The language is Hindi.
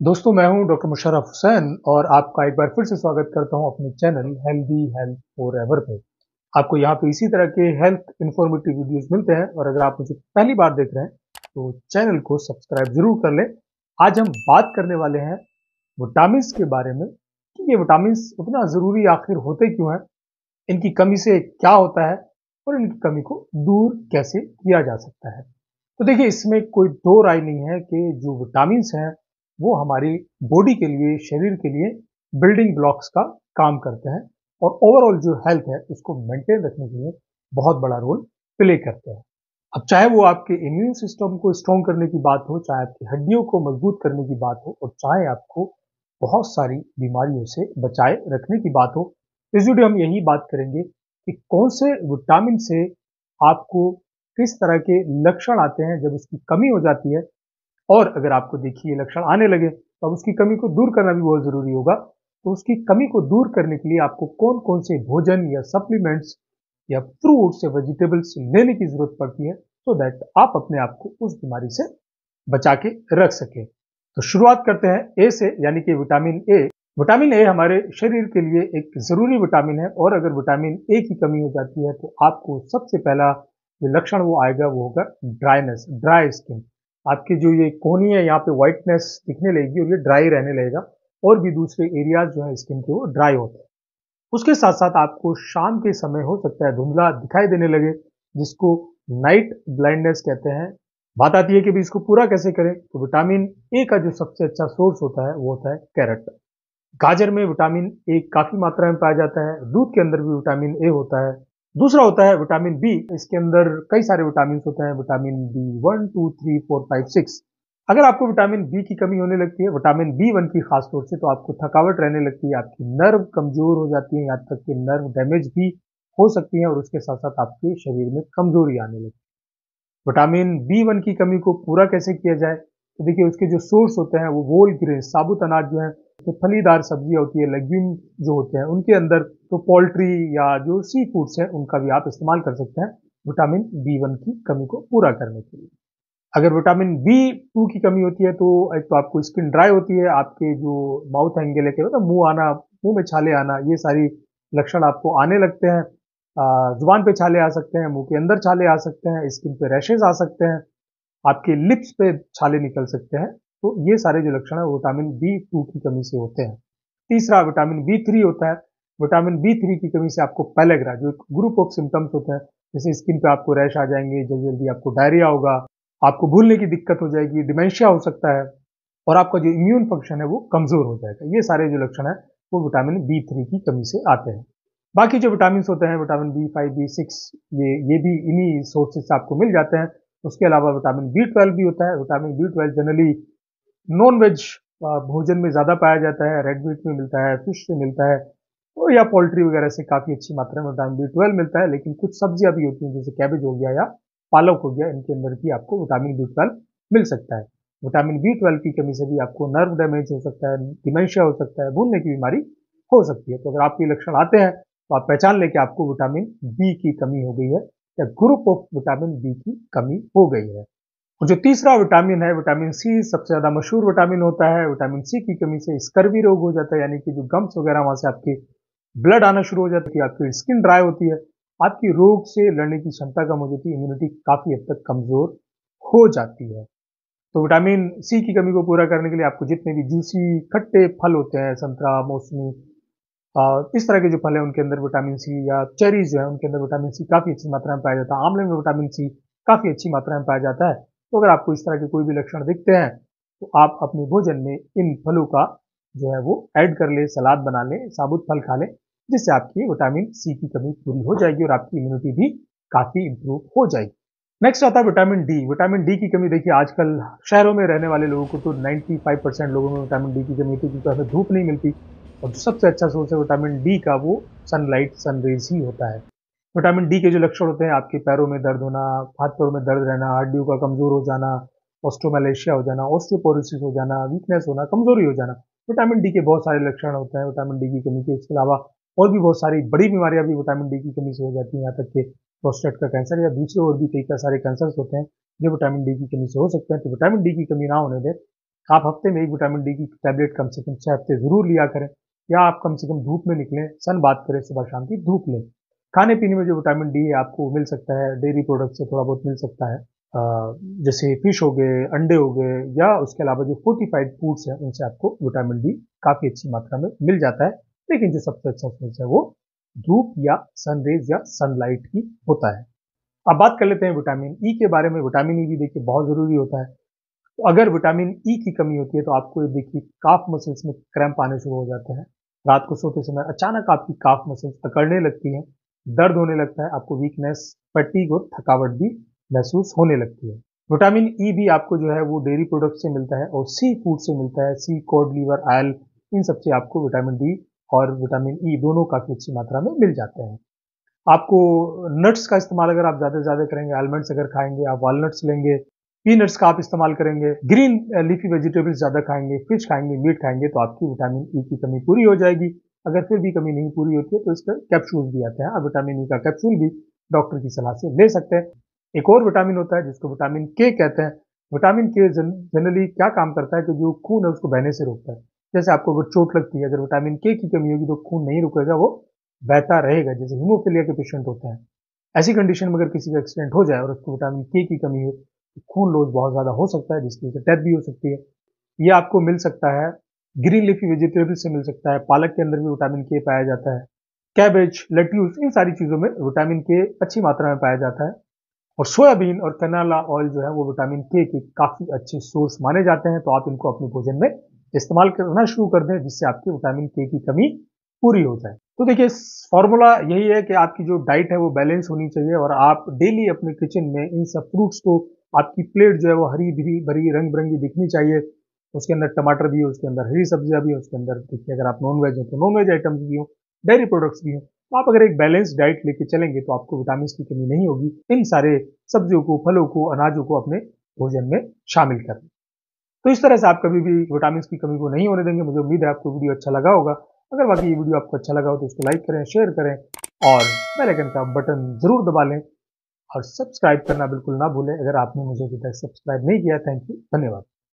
दोस्तों, मैं हूँ डॉक्टर मुशरफ हुसैन और आपका एक बार फिर से स्वागत करता हूँ अपने channel healthy health forever पे। आपको यहाँ पे इसी तरह के हेल्थ इन्फॉर्मेटिव वीडियोस मिलते हैं और अगर आप मुझे पहली बार देख रहे हैं तो चैनल को सब्सक्राइब ज़रूर कर लें। आज हम बात करने वाले हैं विटामिन के बारे में, कि ये विटामिन उतना ज़रूरी आखिर होते क्यों हैं, इनकी कमी से क्या होता है और इनकी कमी को दूर कैसे किया जा सकता है। तो देखिए, इसमें कोई दो राय नहीं है कि जो विटामिन हैं वो हमारी बॉडी के लिए, शरीर के लिए बिल्डिंग ब्लॉक्स का काम करते हैं और ओवरऑल जो हेल्थ है, उसको मेंटेन रखने के लिए बहुत बड़ा रोल प्ले करते हैं। अब चाहे वो आपके इम्यून सिस्टम को स्ट्रॉन्ग करने की बात हो, चाहे आपकी हड्डियों को मज़बूत करने की बात हो और चाहे आपको बहुत सारी बीमारियों से बचाए रखने की बात हो, इस वीडियो हम यही बात करेंगे कि कौन से विटामिन से आपको किस तरह के लक्षण आते हैं, जब उसकी कमी हो जाती है और अगर आपको देखिए लक्षण आने लगे तो अब उसकी कमी को दूर करना भी बहुत ज़रूरी होगा। तो उसकी कमी को दूर करने के लिए आपको कौन कौन से भोजन या सप्लीमेंट्स या फ्रूट्स या वेजिटेबल्स लेने की ज़रूरत पड़ती है सो so दैट आप अपने आप को उस बीमारी से बचा के रख सकें। तो शुरुआत करते हैं ए से, यानी कि विटामिन ए विटामिन ए हमारे शरीर के लिए एक ज़रूरी विटामिन है, और अगर विटामिन ए की कमी हो जाती है तो आपको सबसे पहला जो लक्षण वो आएगा वो होगा ड्राइनेस ड्राई स्किन आपकी जो ये कोहनी है यहाँ पे व्हाइटनेस दिखने लगेगी और ये ड्राई रहने लगेगा। और भी दूसरे एरियाज़ जो है स्किन के वो ड्राई होते हैं। उसके साथ साथ आपको शाम के समय हो सकता है धुंधला दिखाई देने लगे, जिसको नाइट ब्लाइंडनेस कहते हैं। बात आती है कि भी इसको पूरा कैसे करें? तो विटामिन ए का जो सबसे अच्छा सोर्स होता है, वो होता है कैरेट गाजर में विटामिन ए काफ़ी मात्रा में पाया जाता है। दूध के अंदर भी विटामिन ए होता है। दूसरा होता है विटामिन बी। इसके अंदर कई सारे विटामिन होते हैं, vitamin B one, two, three, four, five, six. अगर आपको विटामिन बी की कमी होने लगती है, विटामिन बी वन की खास तौर से तो आपको थकावट रहने लगती है, आपकी नर्व कमज़ोर हो जाती है, यहाँ तक कि नर्व डैमेज भी हो सकती है और उसके साथ साथ आपके शरीर में कमज़ोरी आने लगती है। विटामिन बी वन की कमी को पूरा कैसे किया जाए? तो देखिए, उसके जो सोर्स होते हैं, वो वोल ग्रेन साबुत अनाज जो है तो फलीदार सब्ज़ियाँ होती है लेग्यूम जो होते हैं, उनके अंदर तो पोल्ट्री या जो सी फूड्स हैं, उनका भी आप इस्तेमाल कर सकते हैं विटामिन बी वन की कमी को पूरा करने के लिए। अगर विटामिन बी टू की कमी होती है तो एक तो आपको स्किन ड्राई होती है, आपके जो माउथ एंगल है क्या मुँह आना, मुँह में छाले आना, ये सारी लक्षण आपको आने लगते हैं। ज़ुबान पे छाले आ सकते हैं, मुँह के अंदर छाले आ सकते हैं स्किन पे रैशेज आ सकते हैं, आपके लिप्स पे छाले निकल सकते हैं। तो ये सारे जो लक्षण है, वो विटामिन बी टू की कमी से होते हैं। तीसरा विटामिन बी थ्री होता है। विटामिन बी थ्री की कमी से आपको पैलेग्रा जो एक ग्रुप ऑफ़ सिम्टम्स होते हैं, जैसे स्किन पे आपको रैश आ जाएँगे जल्दी जल्दी आपको डायरिया होगा, आपको भूलने की दिक्कत हो जाएगी डिमेंशिया हो सकता है, और आपका जो इम्यून फ़ंक्शन है, वो कमज़ोर हो जाएगा। ये सारे जो लक्षण है, वो विटामिन बी थ्री की कमी से आते हैं। बाकी जो विटामिन होते हैं vitamin B five B six ये ये भी इन्हीं सोर्सेज से आपको मिल जाते हैं। उसके अलावा विटामिन बी ट्वेल्व भी होता है। Vitamin B twelve generally non veg भोजन में ज़्यादा पाया जाता है रेड मीट में मिलता है फ़िश से मिलता है तो या पोल्ट्री वगैरह से काफ़ी अच्छी मात्रा में विटामिन बी ट्वेल्व मिलता है, लेकिन कुछ सब्ज़ियाँ भी होती हैं, जैसे कैबेज हो गया या पालक हो गया, इनके अंदर भी आपको विटामिन बी ट्वेल्व मिल सकता है। विटामिन बी ट्वेल्व की कमी से भी आपको नर्व डैमेज हो सकता है डिमेंशिया हो सकता है, भूलने की बीमारी हो सकती है। तो अगर आपके लक्षण आते हैं तो आप पहचान लें कि आपको विटामिन बी की कमी हो गई है या ग्रुप ऑफ़ विटामिन बी की कमी हो गई है। और जो तीसरा विटामिन है, विटामिन सी सबसे ज़्यादा मशहूर विटामिन होता है, विटामिन सी की कमी से स्कर्वी रोग हो जाता है, यानी कि जो गम्स वगैरह, वहाँ से आपकी ब्लड आना शुरू हो जाती है, आपकी स्किन ड्राई होती है, आपकी रोग से लड़ने की क्षमता कम हो जाती है इम्यूनिटी काफ़ी हद तक कमज़ोर हो जाती है। तो विटामिन सी की कमी को पूरा करने के लिए आपको जितने भी जूसी खट्टे फल होते हैं, संतरा, मौसमी इस तरह के जो फल हैं, उनके अंदर विटामिन सी या चेरीज जो है, उनके अंदर विटामिन सी काफ़ी अच्छी मात्रा में पाया जाता है। आमले में विटामिन सी काफ़ी अच्छी मात्रा में पाया जाता है। तो अगर आपको इस तरह के कोई भी लक्षण दिखते हैं तो आप अपने भोजन में इन फलों का जो है वो ऐड कर ले, सलाद बना लें, साबुत फल खा लें, जिससे आपकी विटामिन सी की कमी पूरी हो जाएगी और आपकी इम्यूनिटी भी काफ़ी इंप्रूव हो जाएगी। नेक्स्ट आता है विटामिन डी विटामिन डी की कमी देखिए, आजकल शहरों में रहने वाले लोगों को तो 95 परसेंट लोगों में विटामिन डी की कमी होती है क्योंकि हमें धूप नहीं मिलती। और सबसे अच्छा सोर्स है विटामिन डी का वो सनलाइट सनरेज ही होता है। विटामिन डी के जो लक्षण होते हैं, आपके पैरों में दर्द होना, हाथ पैरों में दर्द रहना, हड्डियों का कमज़ोर हो जाना ऑस्ट्रोमलेशिया हो जाना ऑस्ट्रोपोरोसिस हो जाना वीकनेस होना, कमज़ोरी हो जाना, विटामिन डी के बहुत सारे लक्षण होते हैं, विटामिन डी की कमी के, इसके अलावा और भी बहुत सारी बड़ी बीमारियाँ भी विटामिन डी की कमी से हो जाती हैं, यहाँ तक कि प्रोस्टेट का कैंसर या दूसरे और भी कई सारे कैंसर होते हैं, जो विटामिन डी की कमी से हो सकते हैं। तो विटामिन डी की कमी ना होने दें, आप हफ़्ते में एक विटामिन डी की टैबलेट कम से कम छः हफ़्ते ज़रूर लिया करें, या आप कम से कम धूप में निकलें सन बात करें, सुबह शाम की धूप लें। खाने पीने में जो विटामिन डी आपको मिल सकता है, डेयरी प्रोडक्ट से थोड़ा बहुत मिल सकता है जैसे फ़िश हो गए, अंडे हो गए, या उसके अलावा जो फोर्टिफाइड फूड्स हैं, उनसे आपको विटामिन डी काफ़ी अच्छी मात्रा में मिल जाता है। लेकिन जो सबसे अच्छा सोर्स है वो धूप या सनरेज या सनलाइट की होता है। अब बात कर लेते हैं विटामिन ई के बारे में। विटामिन ई भी देखिए बहुत ज़रूरी होता है। तो अगर विटामिन ई की कमी होती है तो आपको ये देखिए काफ मसल्स में क्रैम्प आने शुरू हो जाते हैं। रात को सोते समय अचानक आपकी काफ मसल्स अकड़ने लगती हैं। दर्द होने लगता है, आपको वीकनेस फटीग और थकावट भी महसूस होने लगती है। विटामिन ई e भी आपको जो है, वो डेयरी प्रोडक्ट से मिलता है और सी फ़ूड से मिलता है। सी कोड लीवर आयल इन सबसे आपको विटामिन डी और विटामिन ई e दोनों काफ़ी अच्छी मात्रा में मिल जाते हैं। आपको नट्स का इस्तेमाल अगर आप ज़्यादा से ज़्यादा करेंगे आलमंड्स अगर खाएँगे, आप वालनट्स लेंगे पीनट्स का आप इस्तेमाल करेंगे ग्रीन लीफी वेजिटेबल्स ज़्यादा खाएँगे फ़िश खाएँगे मीट खाएँगे तो आपकी विटामिन ई e की कमी पूरी हो जाएगी। अगर फिर भी कमी नहीं पूरी होती है तो इसका कैप्सूल भी आते हैं। आप विटामिन ई का कैप्सूल भी डॉक्टर की सलाह से ले सकते हैं। एक और विटामिन होता है, जिसको विटामिन के कहते हैं। विटामिन के जनरली क्या काम करता है कि जो खून है, उसको बहने से रोकता है। जैसे आपको अगर चोट लगती है, अगर विटामिन के की कमी होगी तो खून नहीं रुकेगा, वो बहता रहेगा, जैसे हीमोफिलिया के पेशेंट होते हैं। ऐसी कंडीशन में अगर किसी का एक्सीडेंट हो जाए और उसको विटामिन के की कमी हो तो खून लॉस बहुत ज़्यादा हो सकता है, जिसकी वजह से डेथ भी हो सकती है। ये आपको मिल सकता है ग्रीन लिफी वेजिटेबल से मिल सकता है, पालक के अंदर भी विटामिन के पाया जाता है, कैबेज, लेट्यूस, इन सारी चीज़ों में विटामिन के अच्छी मात्रा में पाया जाता है। और सोयाबीन और कनाला ऑयल जो है वो विटामिन के के काफ़ी अच्छे सोर्स माने जाते हैं तो आप इनको अपने भोजन में इस्तेमाल करना शुरू कर दें, जिससे आपकी विटामिन के की कमी पूरी हो जाए। तो देखिए फॉर्मूला यही है कि आपकी जो डाइट है वो बैलेंस होनी चाहिए, और आप डेली अपने किचन में इन सब फ्रूट्स को, आपकी प्लेट जो है वो हरी भरी भरी रंग बिरंगी दिखनी चाहिए उसके अंदर टमाटर भी हो, उसके अंदर हरी सब्ज़ियाँ भी हो, उसके अंदर देखिए, अगर आप नॉन वेज हो तो नॉन वेज आइटम्स भी हो डेयरी प्रोडक्ट्स भी हो। तो आप अगर एक बैलेंस डाइट लेके चलेंगे तो आपको विटामिन की कमी नहीं होगी। इन सारे सब्जियों को, फलों को, अनाजों को अपने भोजन में शामिल करें। तो इस तरह से आप कभी भी विटामिन की कमी को नहीं होने देंगे। मुझे उम्मीद है आपको वीडियो अच्छा लगा होगा। अगर बाकी ये वीडियो आपको अच्छा लगा हो तो इसको लाइक करें शेयर करें और बेल आइकन का बटन ज़रूर दबा लें और सब्सक्राइब करना बिल्कुल ना भूलें। अगर आपने मुझे अभी तक सब्सक्राइब नहीं किया थैंक यू धन्यवाद।